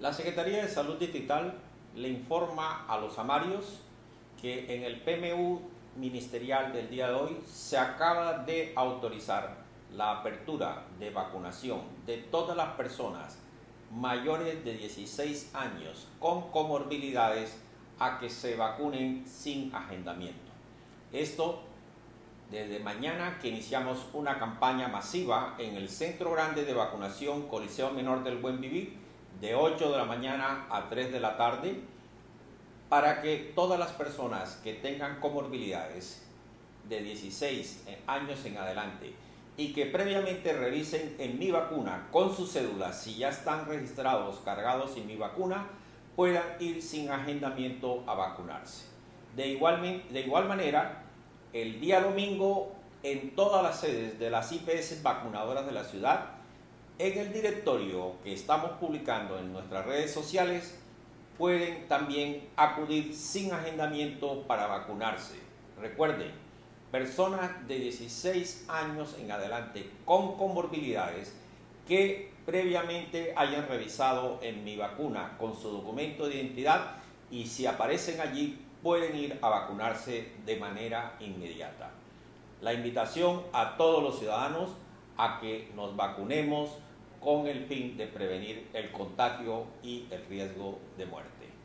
La Secretaría de Salud Distrital le informa a los amarios que en el PMU ministerial del día de hoy se acaba de autorizar la apertura de vacunación de todas las personas mayores de 16 años con comorbilidades a que se vacunen sin agendamiento. Esto desde mañana que iniciamos una campaña masiva en el Centro Grande de Vacunación Coliseo Menor del Buen Vivir de 8 de la mañana a 3 de la tarde para que todas las personas que tengan comorbilidades de 16 años en adelante y que previamente revisen en mi vacuna con su cédula si ya están registrados, cargados en mi vacuna, puedan ir sin agendamiento a vacunarse. De igual, de igual manera, el día domingo en todas las sedes de las IPS vacunadoras de la ciudad, en el directorio que estamos publicando en nuestras redes sociales, pueden también acudir sin agendamiento para vacunarse. Recuerden, personas de 16 años en adelante con comorbilidades que previamente hayan revisado en mi vacuna con su documento de identidad y si aparecen allí pueden ir a vacunarse de manera inmediata. La invitación a todos los ciudadanos a que nos vacunemos con el fin de prevenir el contagio y el riesgo de muerte.